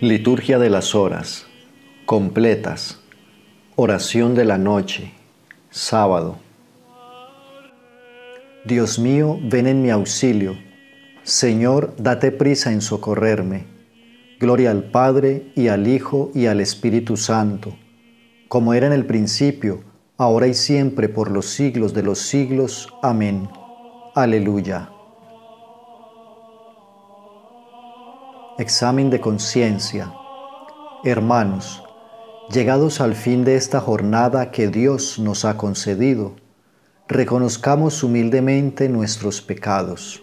Liturgia de las horas, completas, oración de la noche, sábado. Dios mío, ven en mi auxilio. Señor, date prisa en socorrerme. Gloria al Padre y al Hijo y al Espíritu Santo, como era en el principio, ahora y siempre, por los siglos de los siglos. Amén. Aleluya. Examen de conciencia. Hermanos, llegados al fin de esta jornada que Dios nos ha concedido, reconozcamos humildemente nuestros pecados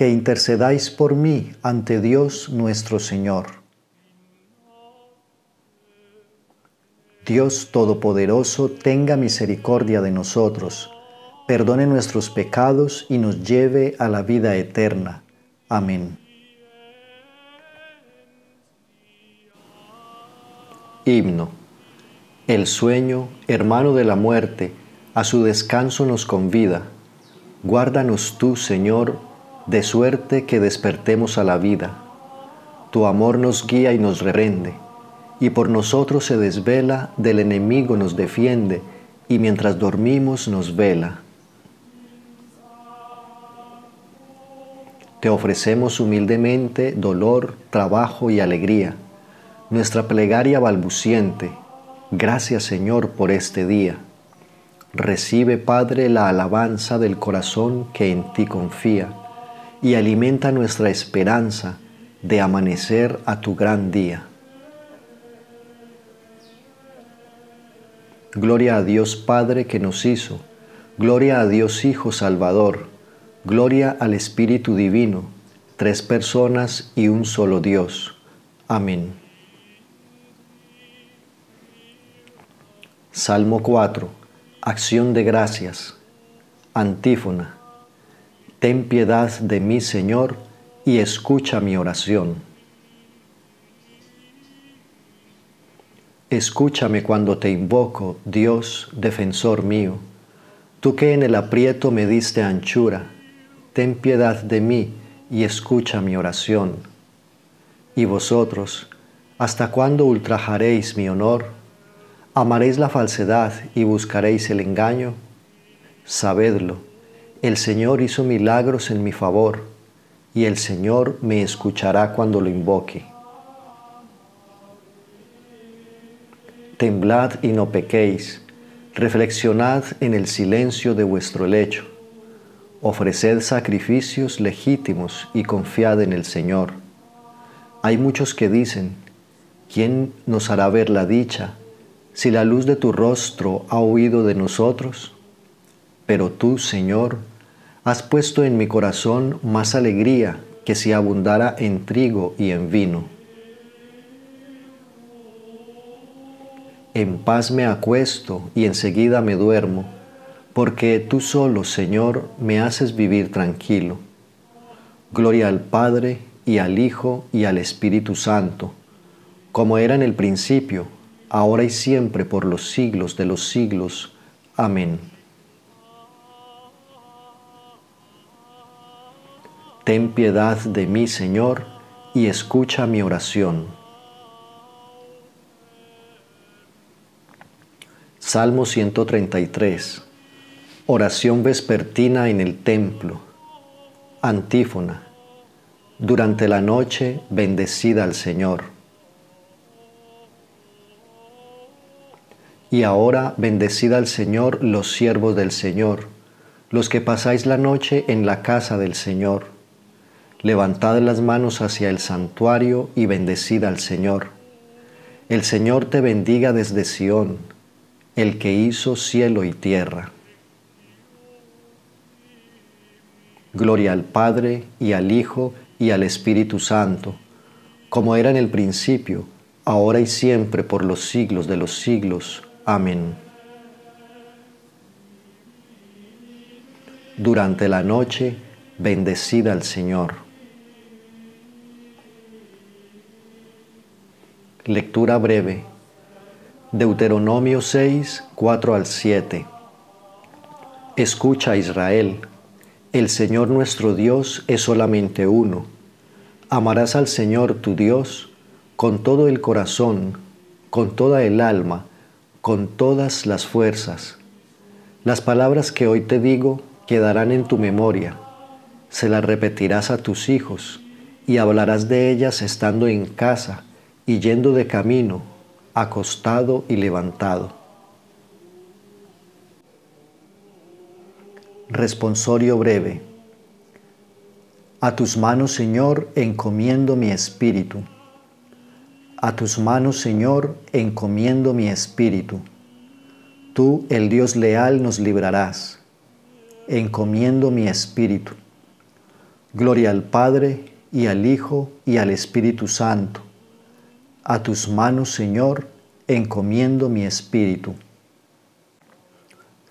que intercedáis por mí ante Dios nuestro Señor. Dios Todopoderoso tenga misericordia de nosotros, perdone nuestros pecados y nos lleve a la vida eterna. Amén. Himno. El sueño, hermano de la muerte, a su descanso nos convida. Guárdanos tú, Señor, de suerte que despertemos a la vida. Tu amor nos guía y nos reprende, y por nosotros se desvela, del enemigo nos defiende, y mientras dormimos nos vela. Te ofrecemos humildemente dolor, trabajo y alegría, nuestra plegaria balbuciente. Gracias Señor por este día. Recibe, Padre, la alabanza del corazón que en ti confía y alimenta nuestra esperanza de amanecer a tu gran día. Gloria a Dios Padre que nos hizo, gloria a Dios Hijo Salvador, gloria al Espíritu Divino, tres personas y un solo Dios. Amén. Salmo 4. Acción de gracias. Antífona. Ten piedad de mí, Señor, y escucha mi oración. Escúchame cuando te invoco, Dios, defensor mío. Tú que en el aprieto me diste anchura, ten piedad de mí y escucha mi oración. Y vosotros, ¿hasta cuándo ultrajaréis mi honor? ¿Amaréis la falsedad y buscaréis el engaño? Sabedlo el Señor hizo milagros en mi favor, y el Señor me escuchará cuando lo invoque. Temblad y no pequéis, reflexionad en el silencio de vuestro lecho, ofreced sacrificios legítimos y confiad en el Señor. Hay muchos que dicen, ¿quién nos hará ver la dicha si la luz de tu rostro ha huido de nosotros? Pero tú, Señor, has puesto en mi corazón más alegría que si abundara en trigo y en vino. En paz me acuesto y enseguida me duermo, porque tú solo, Señor, me haces vivir tranquilo. Gloria al Padre y al Hijo y al Espíritu Santo, como era en el principio, ahora y siempre, por los siglos de los siglos. Amén. Ten piedad de mí, Señor, y escucha mi oración. Salmo 133. Oración vespertina en el templo. Antífona. Durante la noche, bendecida al Señor. Y ahora, bendecida al Señor los siervos del Señor, los que pasáis la noche en la casa del Señor. Levantad las manos hacia el santuario y bendecida al Señor. El Señor te bendiga desde Sión, el que hizo cielo y tierra. Gloria al Padre y al Hijo y al Espíritu Santo, como era en el principio, ahora y siempre, por los siglos de los siglos. Amén. Durante la noche, bendecida al Señor. Lectura breve. Deuteronomio 6, 4 al 7. Escucha Israel el Señor nuestro Dios es solamente uno. Amarás al Señor tu Dios con todo el corazón, con toda el alma, con todas las fuerzas. Las palabras que hoy te digo quedarán en tu memoria. Se las repetirás a tus hijos y hablarás de ellas estando en casa y yendo de camino, acostado y levantado Responsorio breve. A tus manos, Señor, encomiendo mi espíritu. A tus manos, Señor, encomiendo mi espíritu. Tú, el Dios leal, nos librarás. Encomiendo mi espíritu. Gloria al Padre y al Hijo y al Espíritu Santo. A tus manos, Señor, encomiendo mi espíritu.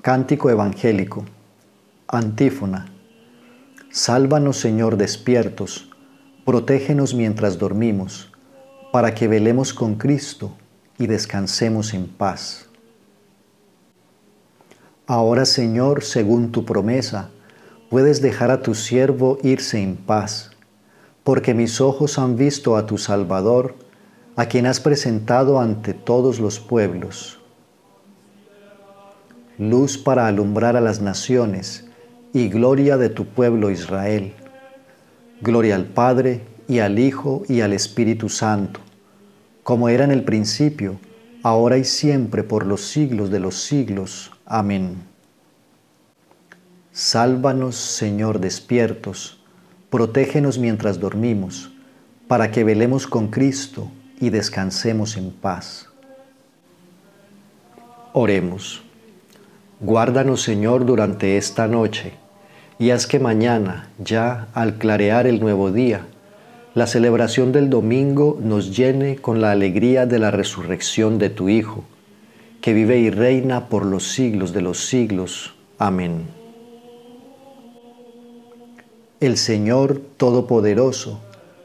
Cántico Evangélico. Antífona. Sálvanos, Señor, despiertos, protégenos mientras dormimos, para que velemos con Cristo y descansemos en paz. Ahora, Señor, según tu promesa, puedes dejar a tu siervo irse en paz, porque mis ojos han visto a tu Salvador, a quien has presentado ante todos los pueblos. Luz para alumbrar a las naciones, y gloria de tu pueblo Israel. Gloria al Padre y al Hijo y al Espíritu Santo, como era en el principio, ahora y siempre, por los siglos de los siglos. Amén. Sálvanos, Señor, despiertos, protégenos mientras dormimos, para que velemos con Cristo y descansemos en paz. Oremos. Guárdanos, Señor, durante esta noche, y haz que mañana, ya al clarear el nuevo día, la celebración del domingo nos llene con la alegría de la resurrección de tu Hijo, que vive y reina por los siglos de los siglos. Amén. El Señor Todopoderoso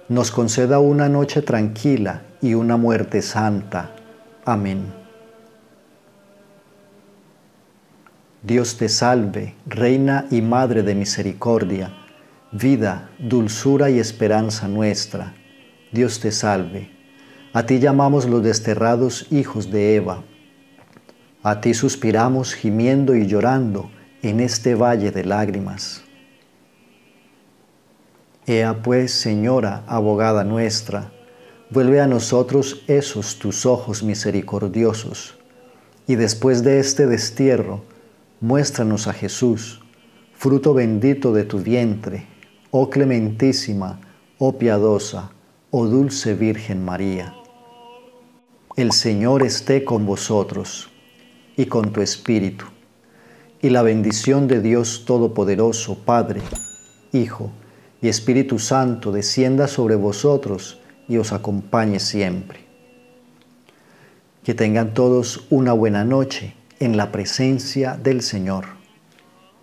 nos conceda una noche tranquila y una muerte santa. Amén. Dios te salve, Reina y Madre de Misericordia, vida, dulzura y esperanza nuestra. Dios te salve. A ti llamamos los desterrados hijos de Eva. A ti suspiramos gimiendo y llorando en este valle de lágrimas. Ea pues, Señora, abogada nuestra, vuelve a nosotros esos tus ojos misericordiosos, y después de este destierro, Muéstranos a Jesús, fruto bendito de tu vientre, oh clementísima, oh piadosa, oh dulce Virgen María. El Señor esté con vosotros y con tu espíritu, y la bendición de Dios Todopoderoso, Padre, Hijo y Espíritu Santo descienda sobre vosotros y os acompañe siempre. Que tengan todos una buena noche en la presencia del Señor.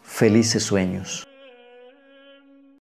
Felices sueños.